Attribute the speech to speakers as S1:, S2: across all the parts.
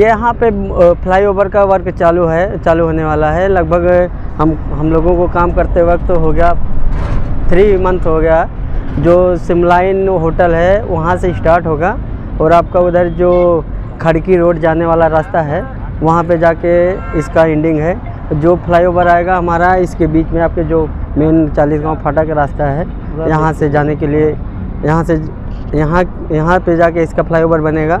S1: ये यहाँ पे फ्लाईओवर का वर्क चालू है
S2: चालू होने वाला है। लगभग हम हम लोगों को काम करते वक्त तो हो गया थ्री मंथ हो गया। जो सिमलाइन होटल है वहाँ से स्टार्ट होगा। और
S1: आपका
S2: उधर जो खड़की रोड जाने वाला रास्ता है वहाँ पे जाके इसका एंडिंग है। जो फ्लाईओवर आएगा हमारा इसके बीच में आपके जो मेन चालीस गाँव फाटा का रास्ता। है
S1: यहाँ से जाने के लिए
S2: यहाँ से यहाँ यहाँ पे जाके इसका फ्लाईओवर बनेगा।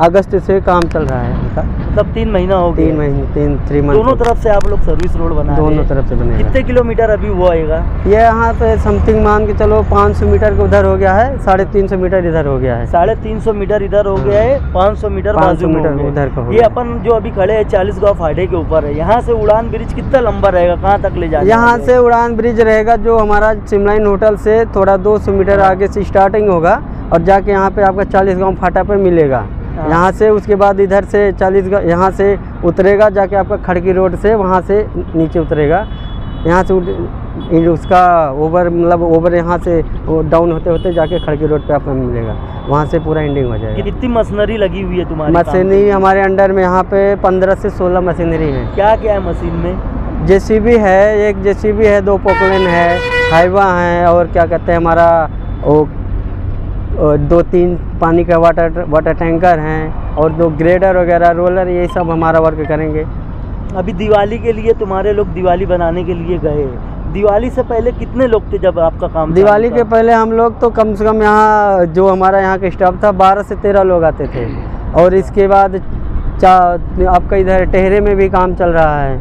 S2: अगस्त से काम चल रहा है इनका।
S1: मतलब तीन महीना हो गया।
S2: तीन महीने तीन थ्री मंथ
S1: दोनों तरफ़ से आप लोग सर्विस रोड बना
S2: दोनों तरफ़ से बनेगा।
S1: कितने किलोमीटर अभी वो आएगा?
S2: ये यहाँ पे समथिंग मान के चलो 500 मीटर के उधर हो गया है साढ़े तीन सौ मीटर इधर हो गया है।
S1: साढ़े तीन सौ मीटर इधर हो गया है पाँच सौ मीटर पाँच सौ
S2: मीटर उधर का
S1: ये अपन जो अभी खड़े है चालीस गाँव फाटे के ऊपर है। यहाँ से उड़ान ब्रिज कितना लंबा रहेगा? कहाँ तक ले जाए
S2: यहाँ से उड़ान ब्रिज रहेगा जो हमारा सिमलाइन होटल से थोड़ा 200 मीटर आगे से स्टार्टिंग होगा और जाके यहाँ पे आपका चालीस गाँव फाटा पे मिलेगा।
S1: हाँ।
S2: यहाँ से उसके बाद इधर से चालीस यहाँ से उतरेगा जाके आपका खड़की रोड से वहाँ से नीचे उतरेगा। यहाँ से उसका ओवर मतलब ओवर यहाँ से डाउन होते होते जाके खड़की रोड पे आपको मिलेगा। वहाँ से पूरा एंडिंग हो जाएगा।
S1: कितनी मशीनरी लगी हुई है तुम्हारी
S2: मशीनरी हमारे अंडर में यहाँ पे पंद्रह से सोलह मशीनरी है।
S1: क्या क्या है मशीन में?
S2: जेसीबी है एक जेसीबी है दो पोकलेन है हाइवा है और क्या कहते हैं हमारा वो अ, दो तीन पानी का वाटर वाटर टैंकर हैं और दो ग्रेडर वगैरह रोलर ये सब हमारा वर्क करेंगे।
S1: अभी दिवाली के लिए तुम्हारे लोग दिवाली बनाने के लिए गए। दिवाली से पहले कितने लोग थे जब आपका काम
S2: दिवाली के पहले हम लोग तो कम से कम यहाँ जो हमारा यहाँ का स्टाफ था बारह से तेरह लोग आते थे। और इसके बाद चा आपका इधर टेहरे में भी काम चल रहा है।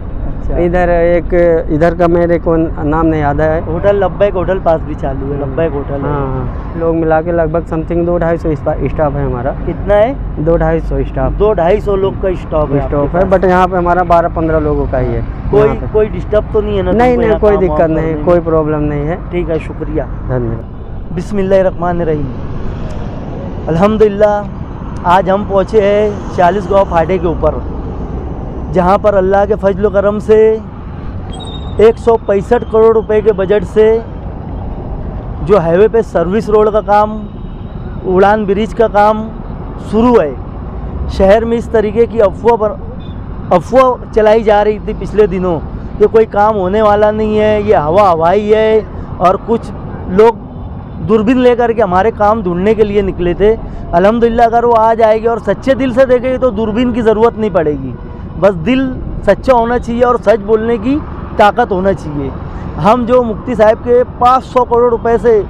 S1: अच्छा।
S2: इधर एक इधर का मेरे को नाम नहीं याद है।
S1: होटल लब्बैक होटल पास भी चालू है लब्बैक होटल हाँ।
S2: हाँ लोग मिला के लगभग समथिंग दो ढाई सौ स्टाफ है हमारा।
S1: कितना है?
S2: दो ढाई सौ स्टाफ।
S1: दो ढाई सौ लोग का है
S2: स्टाफ
S1: आपके
S2: है बट यहाँ पे हमारा बारह पंद्रह लोगों का ही है।
S1: कोई कोई डिस्टर्ब तो नहीं है ना?
S2: नहीं नहीं कोई दिक्कत नहीं कोई प्रॉब्लम नहीं है।
S1: ठीक है शुक्रिया।
S2: धन्यवाद।
S1: बिस्मिल्लाहिर्रहमानिर्रहीम अल्हम्दुलिल्लाह आज हम पहुँचे हैं चालीस गाँव फाटे के ऊपर। जहाँ पर अल्लाह के फजल करम से एक सौ पैंसठ करोड़ रुपए के बजट से जो हाईवे पे सर्विस रोड का काम, उड़ान ब्रिज का काम शुरू है। शहर में इस तरीके की अफवाह पर, अफवाह चलाई जा रही थी पिछले दिनों कि कोई काम होने वाला नहीं है, ये हवा हवाई है और कुछ लोग दूरबीन लेकर के हमारे काम ढूँढने के लिए निकले थे। अल्हम्दुलिल्लाह, अगर वो आ जाएगी और सच्चे दिल से देखेगी तो दूरबीन की ज़रूरत नहीं पड़ेगी। बस दिल सच्चा होना चाहिए और सच बोलने की ताकत होना चाहिए। हम जो मुफ्ती साहब के 500 करोड़ रुपए से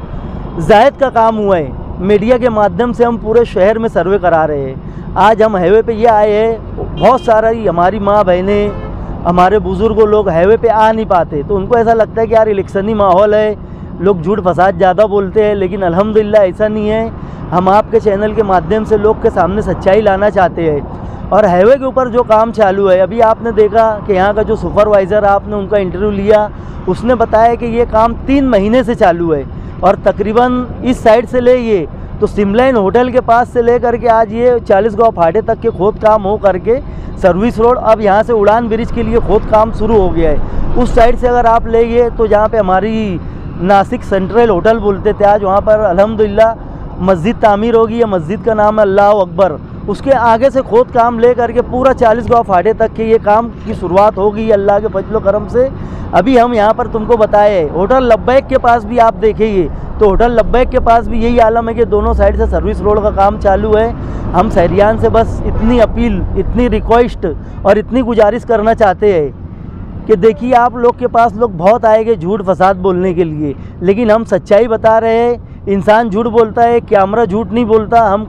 S1: जायद का काम हुआ है, मीडिया के माध्यम से हम पूरे शहर में सर्वे करा रहे हैं। आज हम हाईवे पे ये आए हैं, बहुत सारा ही हमारी माँ बहनें, हमारे बुज़ुर्गों लोग हाईवे पे आ नहीं पाते तो उनको ऐसा लगता है कि यार इलेक्शनी माहौल है, लोग झूठ फसाद ज़्यादा बोलते हैं, लेकिन अल्हम्दुलिल्लाह ऐसा नहीं है। हम आपके चैनल के माध्यम से लोग के सामने सच्चाई लाना चाहते हैं। और हाईवे के ऊपर जो काम चालू है, अभी आपने देखा कि यहाँ का जो सुपरवाइज़र आपने उनका इंटरव्यू लिया, उसने बताया कि ये काम तीन महीने से चालू है और तकरीबन इस साइड से ले ये तो सिमलाइन होटल के पास से लेकर के आज ये चालीस गाँव फाटे तक के खोद काम हो करके सर्विस रोड अब यहाँ से उड़ान ब्रिज के लिए खोद काम शुरू हो गया है। उस साइड से अगर आप ले गए तो जहाँ पर हमारी नासिक सेंट्रल होटल बोलते थे, आज वहाँ पर अलहमदिल्ला मस्जिद तामीर होगी, या मस्जिद का नाम है अल्लाह अकबर। उसके आगे से खोद काम ले करके पूरा चालीस गाँव फाटे तक के ये काम की शुरुआत होगी अल्लाह के फजलो करम से। अभी हम यहाँ पर तुमको बताए होटल लब्बैक के पास भी आप देखेंगे। तो होटल लब्बैक के पास भी यही आलम है कि दोनों साइड से सर्विस रोड का काम चालू है। हम शहरियान से बस इतनी अपील, इतनी रिक्वेस्ट और इतनी गुजारिश करना चाहते हैं कि देखिए आप लोग के पास लोग बहुत आएँगे झूठ फसाद बोलने के लिए। लेकिन हम सच्चाई बता रहे हैं, इंसान झूठ बोलता है, कैमरा झूठ नहीं बोलता, हम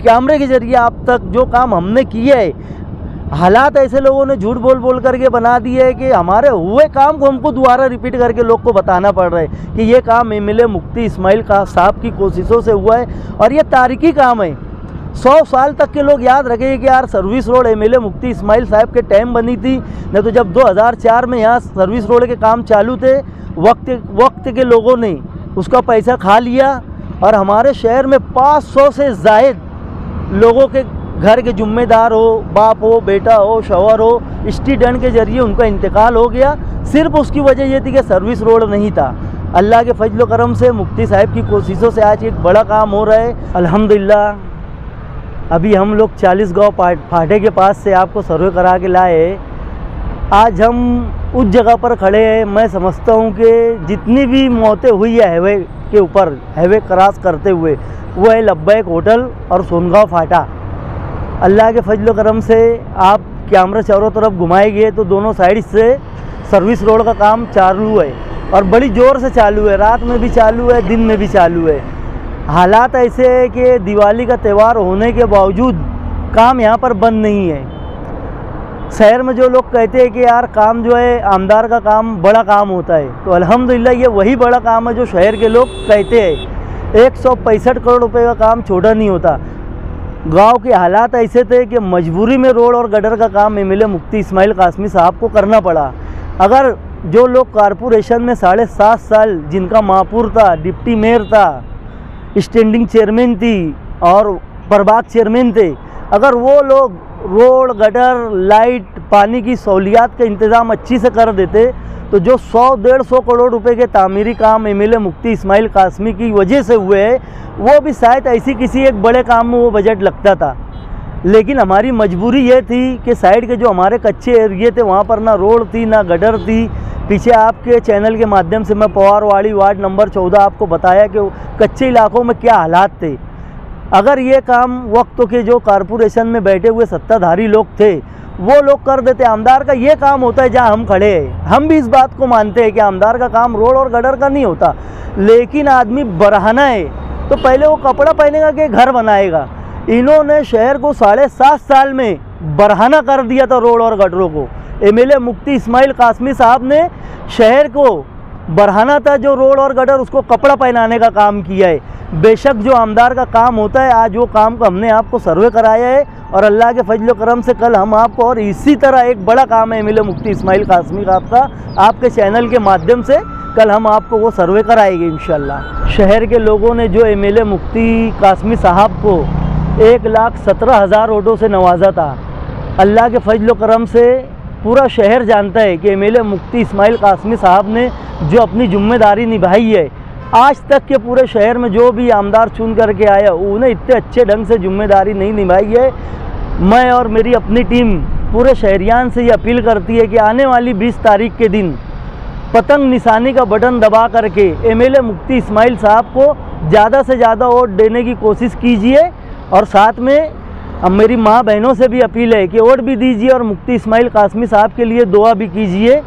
S1: कैमरे के ज़रिए आप तक जो काम हमने किए है, हालात ऐसे लोगों ने झूठ बोल बोल करके बना दिए है कि हमारे हुए काम को हमको दोबारा रिपीट करके लोग को बताना पड़ रहा है कि ये काम एम एल मुफ्ती इस्माइल का साहब की कोशिशों से हुआ है और ये तारीखी काम है। सौ साल तक के लोग याद रखेंगे कि यार service road M MLA Mufti Ismail Sahab के टाइम बनी थी नहीं तो जब 2004 में यहाँ सर्विस रोड के काम चालू थे, वक्त वक्त के लोगों ने उसका पैसा खा लिया और हमारे शहर में 500 से जायद लोगों के घर के जुम्मेदार हो, बाप हो, बेटा हो शौहर हो, स्टूडेंट के ज़रिए उनका इंतकाल हो गया। सिर्फ़ उसकी वजह ये थी कि सर्विस रोड नहीं था। अल्लाह के फजल करम से, मुफ्ती साहब की कोशिशों से आज एक बड़ा काम हो रहा है। अल्हम्दुलिल्लाह, अभी हम लोग चालीस गाँव फाटे के पास से आपको सर्वे करा के लाए आज हम उस जगह पर खड़े हैं। मैं समझता हूँ कि जितनी भी मौतें हुई है हाईवे के ऊपर, हाईवे क्रॉस करते हुए वो है लब्बैक होटल और सोनगांव फाटा। अल्लाह के फजल करम से आप कैमरा चारों तरफ़ घुमाए गए तो दोनों साइड से सर्विस रोड का काम चालू है और बड़ी ज़ोर से चालू है। रात में भी चालू है, दिन में भी चालू है। हालात ऐसे है कि दिवाली का त्यौहार होने के बावजूद काम यहाँ पर बंद नहीं है। शहर में जो लोग कहते हैं कि यार काम जो है, आमदार का काम बड़ा काम होता है तो अल्हम्दुलिल्लाह ये वही बड़ा काम है जो शहर के लोग कहते हैं। एक सौ पैंसठ करोड़ रुपए का काम छोटा नहीं होता। गाँव के हालात ऐसे थे कि मजबूरी में रोड और गटर का काम एम एमएलए मुफ्ती इस्माइल कासमी साहब को करना पड़ा। अगर जो लोग कारपोरेशन में साढ़े सात साल, जिनका महापुर था, डिप्टी मेयर था, स्टैंडिंग चेयरमैन थी और प्रभाग चेयरमैन थे, अगर वो लोग रोड, गटर, लाइट, पानी की सहूलियात का इंतज़ाम अच्छी से कर देते तो जो सौ, डेढ़ सौ करोड़ रुपए के तामीरी काम एम एमएलए मुफ्ती इस्माइल कासमी की वजह से हुए वो भी शायद ऐसी किसी एक बड़े काम में वो बजट लगता था। लेकिन हमारी मजबूरी ये थी कि साइड के जो हमारे कच्चे एरिए थे, वहाँ पर ना रोड थी, ना गडर थी। पीछे आपके चैनल के माध्यम से मैं पवारवाड़ी वार्ड नंबर चौदह आपको बताया कि कच्चे इलाकों में क्या हालात थे। अगर ये काम वक्त के जो कारपोरेशन में बैठे हुए सत्ताधारी लोग थे वो लोग कर देते आमदार का ये काम होता है जहाँ हम खड़े हैं। हम भी इस बात को मानते हैं कि आमदार का काम रोड और गडर का नहीं होता। लेकिन आदमी बरहना है। तो पहले वो कपड़ा पहनेगा कि घर बनाएगा। इन्होंने शहर को साढ़े सात साल में बरहाना कर दिया था रोड और गटरों को। एमएलए मुफ्ती इस्माइल कासमी साहब ने शहर को बढ़ाना था जो रोड और गटर उसको कपड़ा पहनाने का काम किया है। बेशक जो आमदार का काम होता है, आज वो काम को हमने आपको सर्वे कराया है और अल्लाह के फजल करम से कल हम आपको और इसी तरह एक बड़ा काम है एमएलए मुफ्ती इस्माइल कासमी का आपका, आपके चैनल के माध्यम से कल हम आपको वो सर्वे कराएँगे इन शहर के लोगों ने जो एमएलए मुफ्ती कासमी साहब को एक लाख सत्रह हज़ार वोटों से नवाजा था, अल्लाह के फजल करम से पूरा शहर जानता है कि एमएलए मुफ्ती इस्माइल कासमी साहब ने जो अपनी ज़िम्मेदारी निभाई है आज तक के पूरे शहर में जो भी आमदार चुन करके आया उन्हें इतने अच्छे ढंग से ज़िम्मेदारी नहीं निभाई है। मैं और मेरी अपनी टीम पूरे शहरियान से ये अपील करती है कि आने वाली 20 तारीख के दिन पतंग निशानी का बटन दबा करके एमएलए मुफ्ती इस्माइल साहब को ज़्यादा से ज़्यादा वोट देने की कोशिश कीजिए। और साथ में अब मेरी माँ बहनों से भी अपील है कि वोट भी दीजिए और मुफ्ती इस्माइल कासमी साहब के लिए दुआ भी कीजिए।